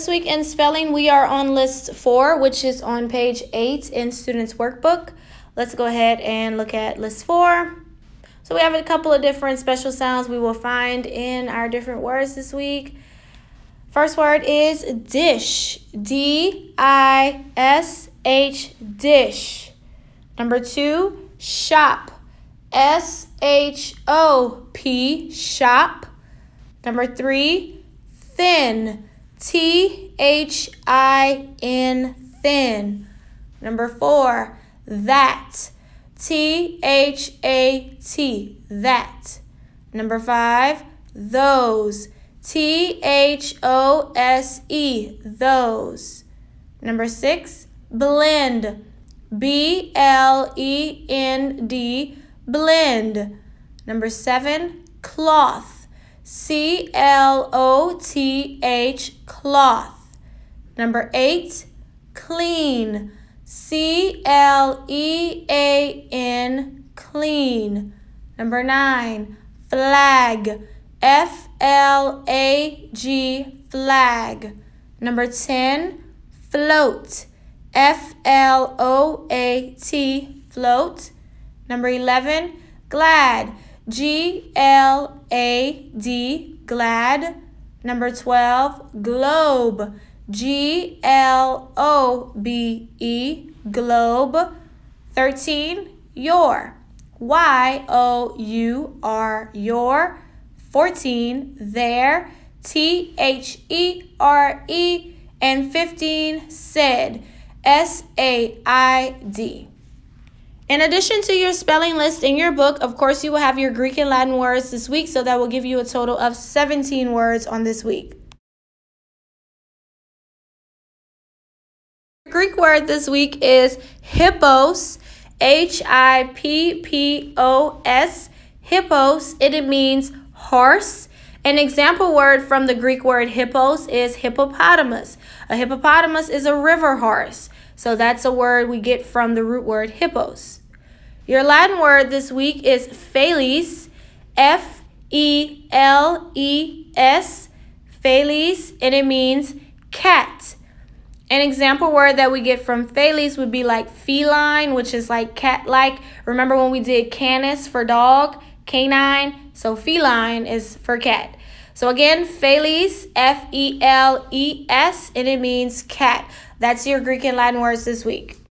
This week in spelling, we are on list four, which is on page eight in students' workbook. Let's go ahead and look at list four. So we have a couple of different special sounds we will find in our different words this week. First word is dish. D I S H, dish. Number two, shop. S H O P, shop. Number three, thin. T H I N, thin. Number four, that. T H A T, that. Number five, those. T H O S E, those. Number six, blend. B L E N D, blend. Number seven, cloth. C L O T H, cloth. Number eight, clean. C L E A N, clean. Number nine, flag. F L A G, flag. Number 10, float. F L O A T, float. Number 11, glad. G L A D, glad. Number 12, globe. G L O B E, globe. 13, your. Y O U R, your. 14, there. T H E R E. And 15, said. S A I D. In addition to your spelling list in your book, of course, you will have your Greek and Latin words this week, so that will give you a total of 17 words on this week. The Greek word this week is hippos, H I P P O S, hippos. It means horse. An example word from the Greek word hippos is hippopotamus. A hippopotamus is a river horse. So that's a word we get from the root word hippos. Your Latin word this week is feles, F E L E S, feles, and it means cat. An example word that we get from feles would be like feline, which is like cat like. Remember when we did canis for dog, canine? So feline is for cat. So again, feles, F E L E S, and it means cat. That's your Greek and Latin words this week.